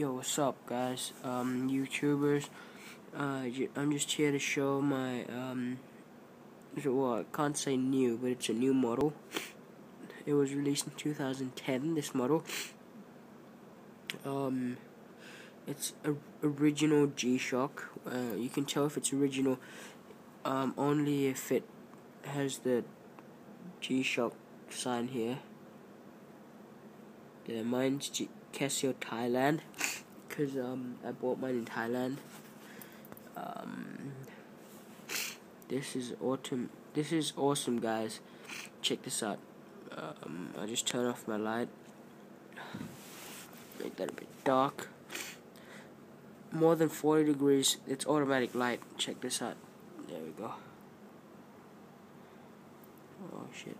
Yo, what's up, guys? Um, YouTubers. Uh, I'm just here to show my um. Well, I can't say new, but it's a new model. It was released in 2010. This model. Um, it's a original G-Shock. Uh, you can tell if it's original, um, only if it has the G-Shock sign here. Yeah, mine's G Casio Thailand because um, I bought mine in Thailand. Um, this is autumn. This is awesome, guys. Check this out. Um, I just turn off my light. Make that a bit dark. More than 40 degrees. It's automatic light. Check this out. There we go. Oh shit.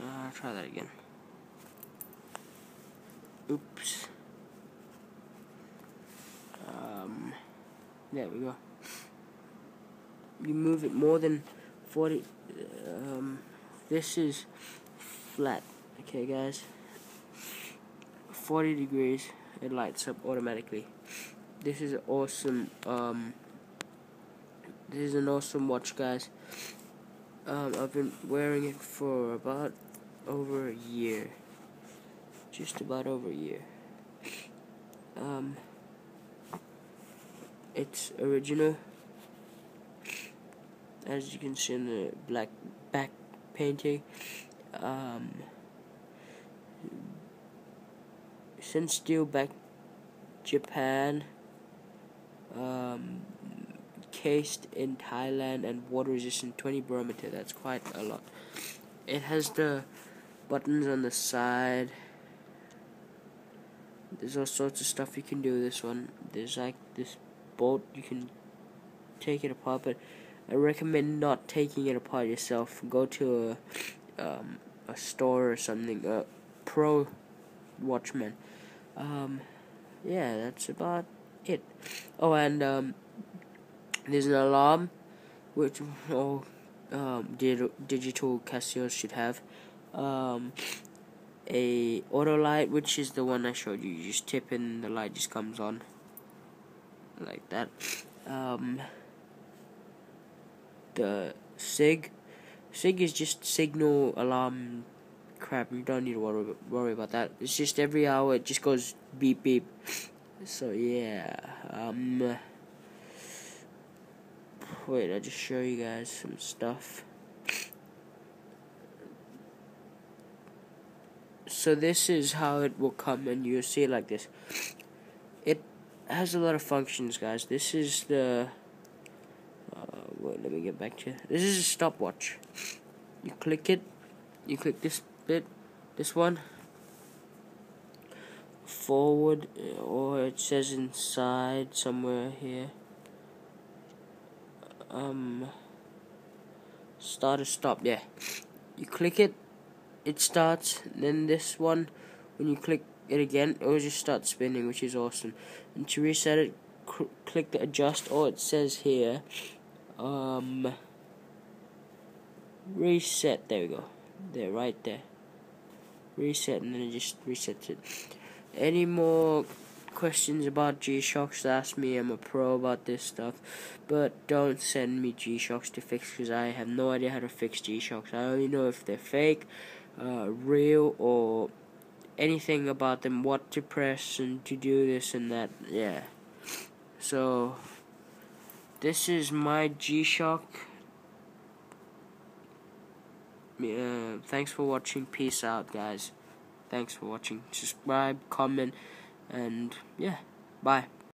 Uh, try that again. Oops. Um, there we go. You move it more than 40. Um, this is flat. Okay, guys. 40 degrees. It lights up automatically. This is awesome. Um, this is an awesome watch, guys. Um, I've been wearing it for about over a year. Just about over a year. Um, it's original. As you can see in the black back painting. Um, since steel back Japan. Um, cased in Thailand and water resistant 20 barometer. That's quite a lot. It has the buttons on the side. There's all sorts of stuff you can do with this one. There's like this bolt you can take it apart, but I recommend not taking it apart yourself. Go to a um, a store or something. A pro watchman. Um, yeah, that's about it. Oh, and um, there's an alarm, which all um, digital Casios should have. Um, a auto light, which is the one I showed you. You just tip and the light just comes on, like that. Um, the sig, sig is just signal alarm crap. You don't need to worry worry about that. It's just every hour it just goes beep beep. So yeah. Um. Wait, I just show you guys some stuff. So this is how it will come and you'll see it like this. It has a lot of functions guys. This is the uh, wait, let me get back to you. This is a stopwatch. You click it, you click this bit, this one, forward, or it says inside somewhere here um start or stop yeah you click it it starts then this one when you click it again it will just start spinning which is awesome and to reset it click the adjust or it says here um reset there we go there right there reset and then it just resets it any more questions about G-Shocks, ask me. I'm a pro about this stuff. But don't send me G-Shocks to fix because I have no idea how to fix G-Shocks. I only know if they're fake, uh, real, or anything about them, what to press and to do this and that. Yeah. So, this is my G-Shock. Uh, thanks for watching. Peace out, guys. Thanks for watching. Subscribe, comment and yeah, bye.